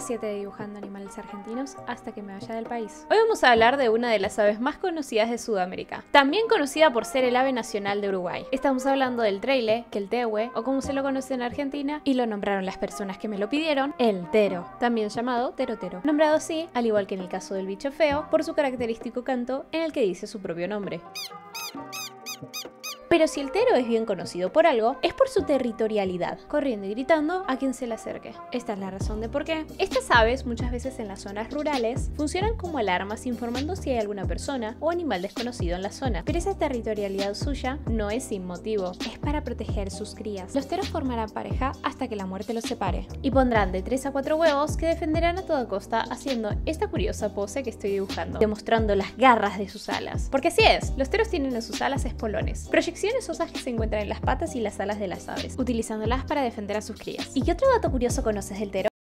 7 de Dibujando Animales Argentinos hasta que me vaya del país. Hoy vamos a hablar de una de las aves más conocidas de Sudamérica, también conocida por ser el ave nacional de Uruguay. Estamos hablando del treile, que el tehue, o como se lo conoce en Argentina, y lo nombraron las personas que me lo pidieron, el tero, también llamado terotero. Nombrado así, al igual que en el caso del bicho feo, por su característico canto en el que dice su propio nombre. Pero si el tero es bien conocido por algo, es por su territorialidad, corriendo y gritando a quien se le acerque. Esta es la razón de por qué. Estas aves, muchas veces en las zonas rurales, funcionan como alarmas informando si hay alguna persona o animal desconocido en la zona. Pero esa territorialidad suya no es sin motivo, es para proteger sus crías. Los teros formarán pareja hasta que la muerte los separe, y pondrán de 3 a 4 huevos que defenderán a toda costa haciendo esta curiosa pose que estoy dibujando, demostrando las garras de sus alas. Porque así es, los teros tienen en sus alas espolones, osas que se encuentran en las patas y las alas de las aves, utilizándolas para defender a sus crías. ¿Y qué otro dato curioso conoces del tero?